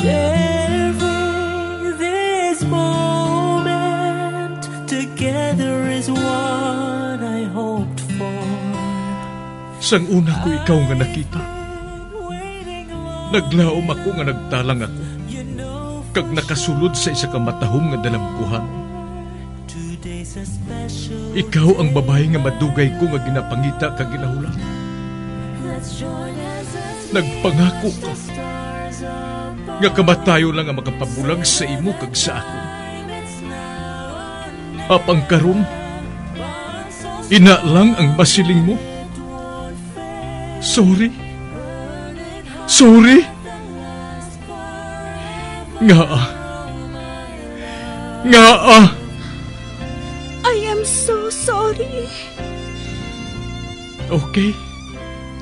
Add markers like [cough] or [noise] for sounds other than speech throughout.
Sharing this moment together is what I hoped for. Sang una ko ikaw nga nakita, naglaom ako nga nagtalang ako. Kag nakasulod sa isa ka matahom nga special. Ikaw ang babae nga madugay ko nga ginapangita kag ginahulan. Let's join Nagpangako ka nga kamatayo lang ang makapabulag sa imo kag sa ako. Apang karon, ina lang ang masiling mo. Sorry. Sorry. Nga ah. Nga ah. I am so sorry. Okay.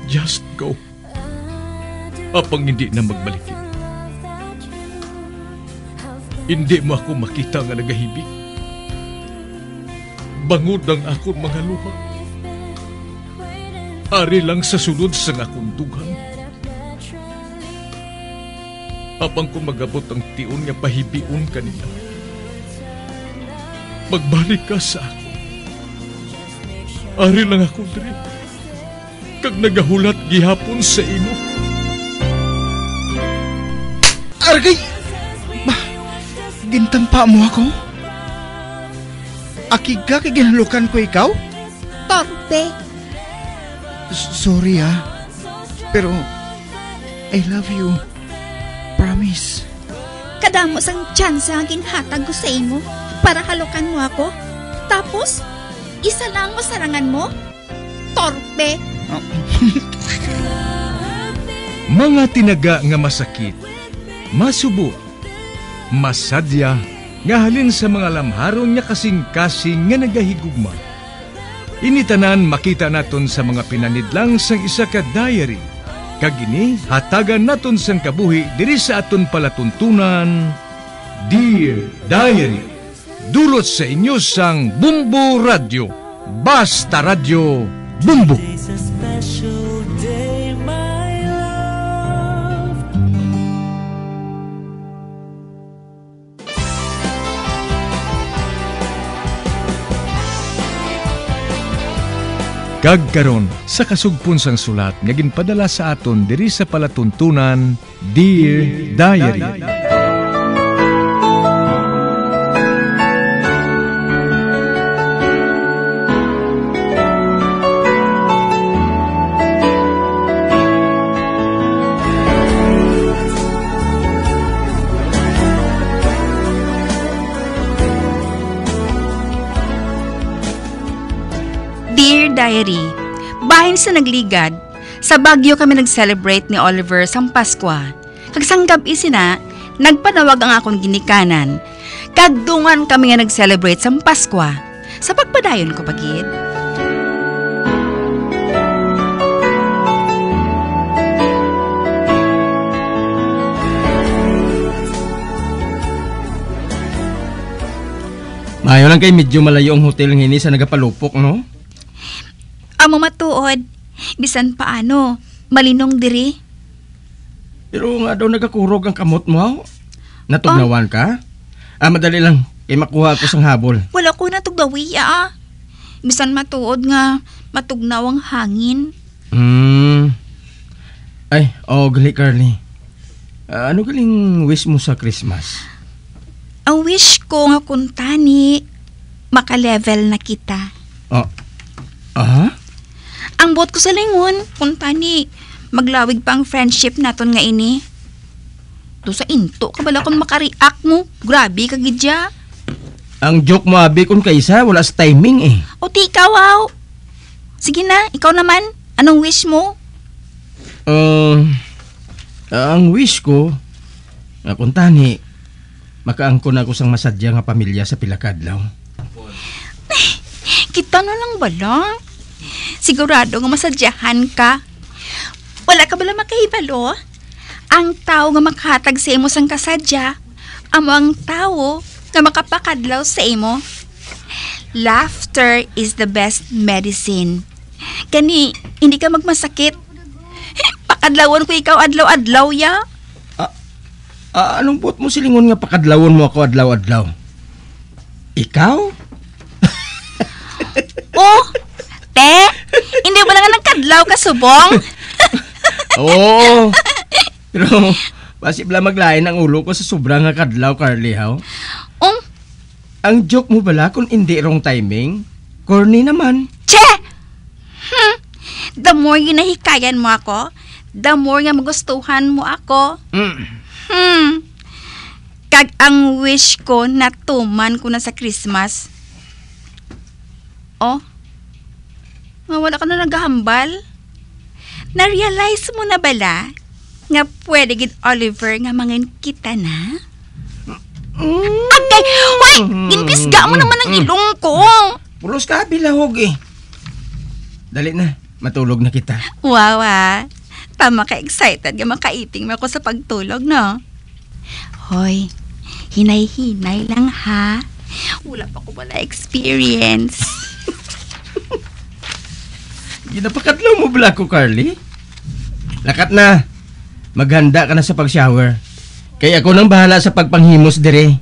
Just go. Apang hindi na magbalikin. Hindi mo ako makita nga nagahibig. Bangod ang akong mga luha. Ari lang sa sulod sa akong dughan. Apang kung magabot ang tiun nga pahibiun kanila. Magbalik ka sa ako. Ari lang ako diri. Kag nagahulat gihapon sa imo. Argay! Ba, gintampa mo ako? Akig ka kay ginalukan ko ikaw? Torpe. S- Sorry ah. Pero, I love you. Promise. Kadamo sang chance ang ginhatag ko sa imo para halukan mo ako. Tapos, isa lang mo sarangan mo? Torpe. [laughs] Mga tinaga nga masakit, masubo, masadya, nga halin sa mga lamharon niya kasing-kasing nga nagahigugma. Initanan makita naton sa mga pinanidlang sang isa ka diary. Kagini, hatagan naton sang kabuhi diri sa aton palatuntunan. Dear Diary, dulot sa inyo sang Bumbo Radio. Basta Radio, Bumbo. Kagkaron sa kasugpon sang sulat nga ginpadala sa aton diri sa palatuntunan Dear Diary. Dear Diary, bahin sa nagligad, sa Bagyo kami nag-celebrate ni Oliver sang Paskwa. Kag sang gabi sina, nagpanawag ang akong ginikanan. Kagdungan kami nga nag-celebrate sang Paskwa. Sa pagpadayon ko pagid. Mayo lang kay medyo malayo ang hotel ngini sa nagapalupok, no? Amo matuod. Bisan paano, malinong diri. Pero nga daw nagakurog ang kamot mo. ah. Natugnawan ka? Ah, madali lang. Kay makuha ako sang habol. Wala ko natugdawi ah. Bisan matuod nga, matugnaw ang hangin. Hmm. Ay, oh, gali Carly. Ah, ano galing wish mo sa Christmas? Ang wish ko nga kuntani, maka-level na kita. Oh. Ah? Ang bot ko sa lingon, kuntani, maglawig pa ang friendship naton nga ini. To sa into, kabala kung makareact mo, grabe ka gidya. Ang joke mo abi kung kaysa, wala sa timing eh. O ti ikaw, aw. Sige na, ikaw naman. Anong wish mo? Um, ang wish ko, nga kung tani, makaangkon ako sang masadya nga pamilya sa Pilakadlaw. [laughs] Kita na lang bala. Sigurado nga masadyahan ka. Wala ka bala makahibalo? Ang tao nga makahatag sa imo sang kasadya, amo ang tao nga makapakadlaw sa imo. Laughter is the best medicine. Kani, hindi ka magmasakit. [laughs] Pakadlawan ko ikaw adlaw-adlaw ya. Ah, anong buot mo silingon nga pakadlawon mo ako adlaw-adlaw? Ikaw? [laughs] Oh, te, hindi ba lang nagkadlaw ka subong? [laughs] Oo. Pero, pasibla maglain ang ulo ko sa sobrang nga kadlaw, Carly, how? Um, Ang joke mo bala kung hindi wrong timing? Corny naman. che! Hmm. The more ginahikayan mo ako, the more nga magustuhan mo ako. Mm. Hmm. Kag ang wish ko na tuman ko na sa Christmas. Oh, nga wala ka na naghahambal? Na-realize mo na bala nga pwede gid Oliver nga mangin kita na? Agay! Wait! Ginpisga mo naman ang ilong ko! Pulos ka, bilahog eh. Dali na, matulog na kita. Wow ah. Tama ka excited nga makaiting mo ako sa pagtulog, no? Hoy, hinay-hinay lang ha. Wala pa ko wala experience. Ginapakatlaw mo bala ko, Carly? Lakat na. Maghanda ka na sa pag-shower. Kaya ako nang bahala sa pagpanghimos dire.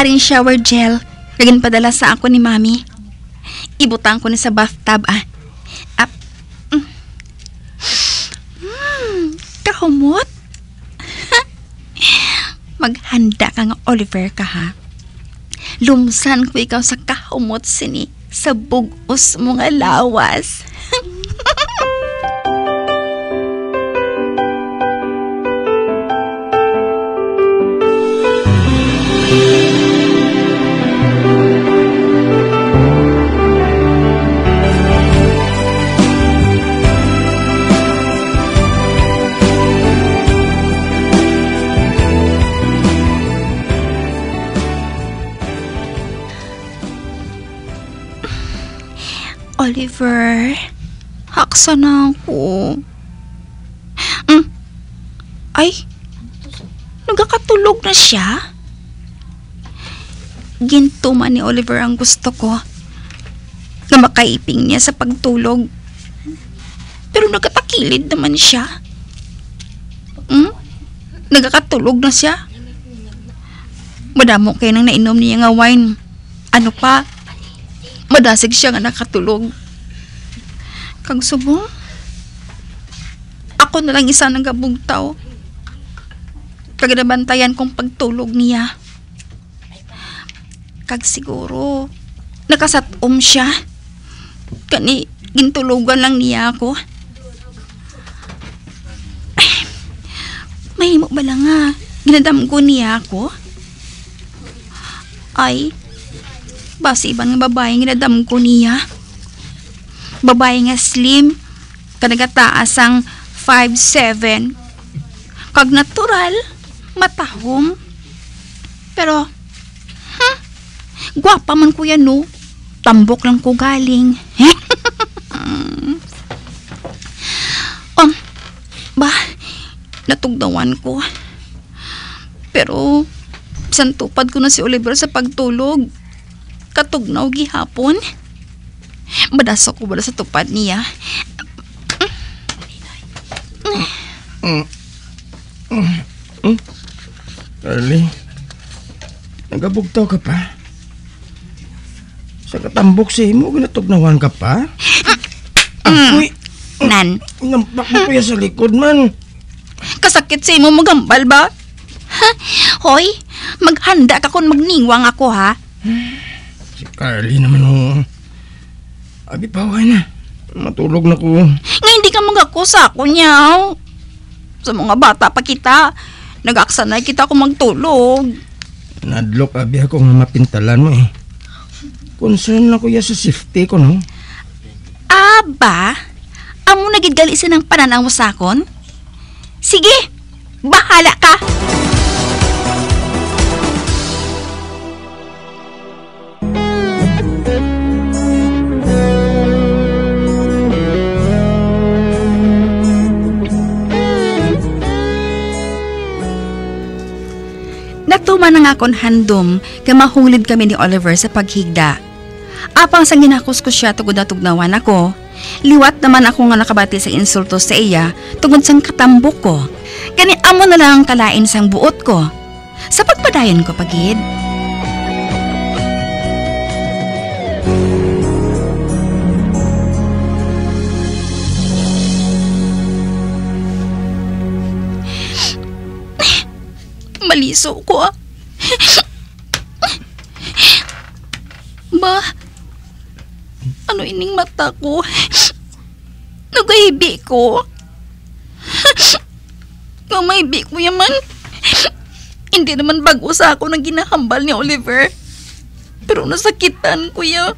Aring shower gel. Kagin padala sa ako ni Mami. Ibutang ko na sa bathtub ah. Ap. Mm. Hmm, kahumot. [laughs] Maghanda ka nga Oliver ka ha. Lumsan ko ikaw sa kahumot sini sa bugos mo nga lawas. Haksa na ako. Mm. Ay, nagkakatulog na siya? Ginto man ni Oliver ang gusto ko na makaiping niya sa pagtulog. Pero nagkatakilid naman siya. Hmm? Nagkakatulog na siya. Madamo kayo nang nainom niya nga wine. Ano pa? Madasig siya nga nakatulog. Kag subong, ako na lang isa ng gabugtaw. Kag nabantayan kong pagtulog niya. Kag siguro, nakasatom siya. Kani, gintulugan lang niya ako. Ay, [sighs] mahimo ba lang nga, ginadam ko niya ako? Ay, Basi ibang babae nga nadam ko niya. Babae nga slim, kanagataas ang 5'7". Kag natural, matahom. Pero, huh, gwapa man ko yan no. Tambok lang ko galing. um, [laughs] ba, natugdawan ko. Pero, santupad ko na si Oliver sa pagtulog katugnaw gihapon. Madasok ko bala sa tupad niya. Carly, nagabugtaw ka pa? Sa katambok sa imo, ginatugnawan ka pa? Ako'y, Nan, nampak mo kuya sa likod man. kasakit sa imo magambal ba? Ha? Hoy, maghanda ka kung magniwang ako ha. Si Carly naman oh. Abi paway na. Matulog na ko. Nga hindi ka magako sa ako niyaw. Sa mga bata pa kita, nag-aksanay kita kung magtulog. Nadlok abi ako nga mapintalan mo eh. Concern na kuya sa safety ko no. Aba, amo nagidgali sa ng pananaw mo sa akon? Sige, bahala ka. Tuman na nga akong handom kay mahulid kami ni Oliver sa paghigda. Apang sa ginakos ko siya tugod na tugnawan ako, liwat naman ako nga nakabati sa insulto sa iya tungod sang katambok ko. Kani amo na lang ang kalain sang buot ko. Sa pagpadayon ko pagid. [sighs] Maliso ko ah. Ba, ano ining mata ko? Nagahibi ko. Kamahibi ko yaman. Hindi naman bago sa ako ng ginahambal ni Oliver. Pero nasakitan ko ya.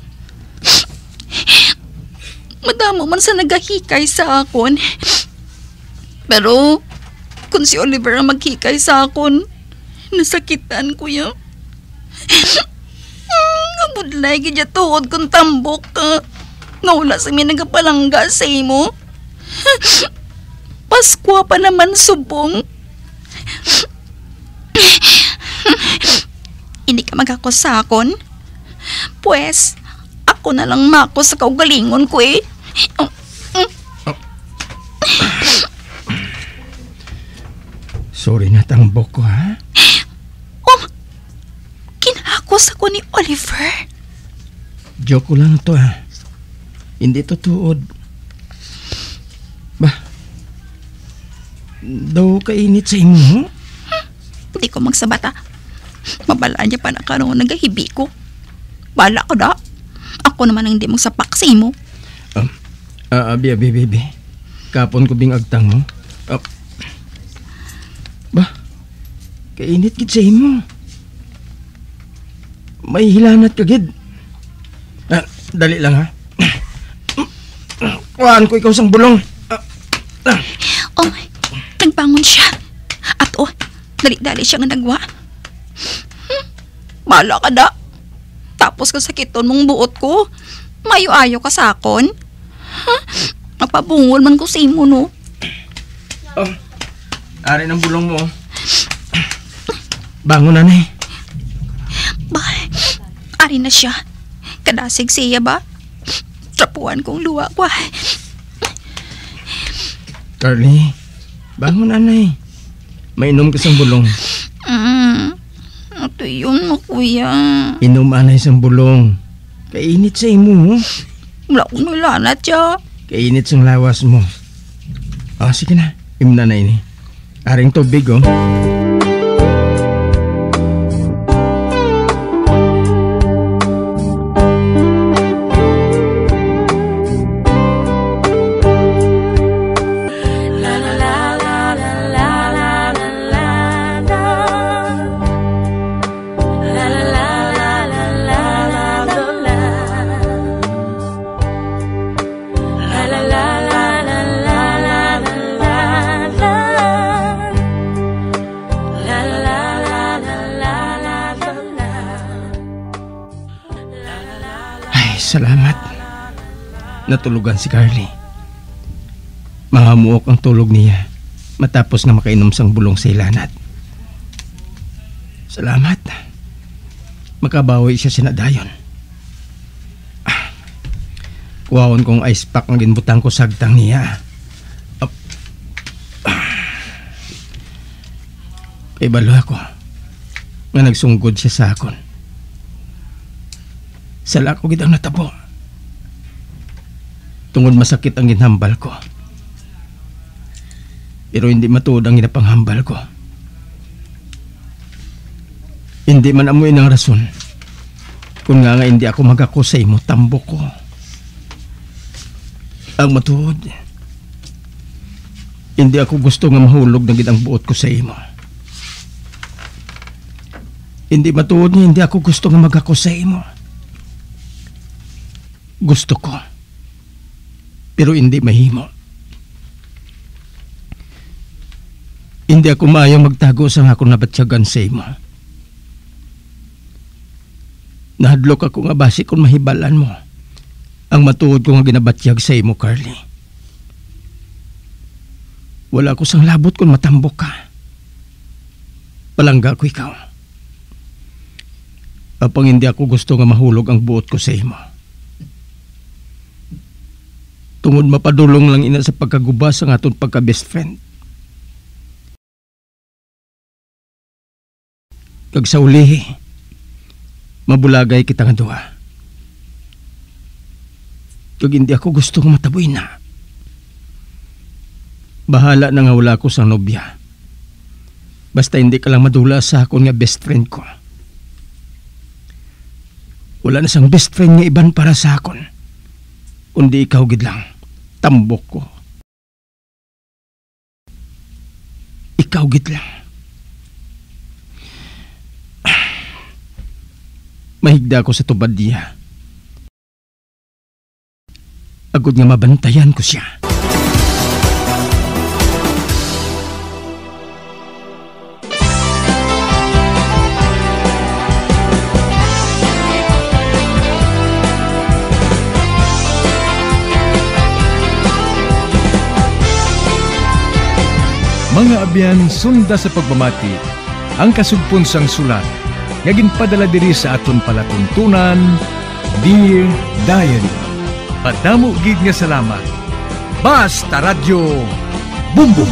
Madamo man sa nagahikay sa akon. Pero kung si Oliver ang maghikay sa akon, nasakitan ko ya. Abudlay gidya tuod kung tambok ka. Nga wala sa may nagapalangga sa imo. Paskwa pa naman subong. Hindi ka magkakosakon? Pues, ako na lang mako sa kaugalingon ko eh. Sorry na tambok ko ha. Ako ni Oliver. Joke ko lang to ha. Hindi to tuod. Bah, daw kainit sa imo? Hindi ko magsabata. Mabala niya pa na karoon nagahibi ko. Bala ko da. Ako naman ang hindi magsapak sa imo. Ah, abi, abi, abi, abi. Kapon ko bing agtang mo. Ah. Bah, kainit gid sa imo. May hilanat ka gid. Ah, dali lang ha. Kuhaan ko ikaw sang bulong. Ah, ah. Oh, nagbangon siya. At oh, dali-dali siya nga nagwa. Hmm, Bala ka da. Tapos kasakiton mong buot ko. Mayo-ayo ka sa akon. Huh? Mapabungol man ko sa imo no. Oh, ari ng bulong mo. Bangon na eh. Ari na siya. Kadasig siya ba? Trapuan kong luwa ko. Carly, bangon na eh. Mainom ka sang bulong. Mm, ito yun mo kuya. Inom anay sang bulong. Kainit sa imo. Wala ko nilanat siya. Kainit sang lawas mo. Ah, sige na. Imna na ini. Aring tubig, oh. Natulugan si Carly. Mahamuok ang tulog niya matapos nga makainom sang bulong sa ilanat. Salamat. Makabawi siya sinadayon. Ah, Kuwawon kong ice pack ang ginbutang ko sagtang niya. Up. Ah. Balo ako nga nagsunggod siya sa akon. Sala ko gid ang natabo. Tungod masakit ang ginhambal ko. Pero hindi matuod ang ginapanghambal ko. Hindi man amoy ng rason. Kung nga nga hindi ako magako sa imo, tambok ko. Ang matuod. Hindi ako gusto nga mahulog na gid ang buot ko sa imo. Hindi matuod nga hindi ako gusto nga magako sa imo. Gusto ko. Pero hindi mahimo. Hindi ako maayo magtago sa akong nabatsyagan sa imo. Nahadlok ako nga basi kung mahibalan mo. Ang matuod ko nga ginabatyag sa imo, Carly. Wala ko sang labot kung matambok ka. Palangga ko ikaw. Apang hindi ako gusto nga mahulog ang buot ko sa imo. Tungod mapadulong lang ina sa pagkagubas ang aton pagka best friend. Kag sa uli, mabulagay kita nga duha. Kag hindi ako gusto nga mataboy na. Bahala na nga wala ko sa nobya. Basta hindi ka lang madula sa akong nga best friend ko. Wala na sang best friend nga iban para sa akon. Kundi ikaw gid lang. Tambok ko. Ikaw gid lang. Mahigda ko sa tubad niya. Agod nga mabantayan ko siya. Mga abyan, sunda sa pagmamati, ang kasugpon sang sulat, nga ginpadala diri sa aton palatuntunan, Dear Diary. Padamo gid nga salamat. Basta Radio Bumbum!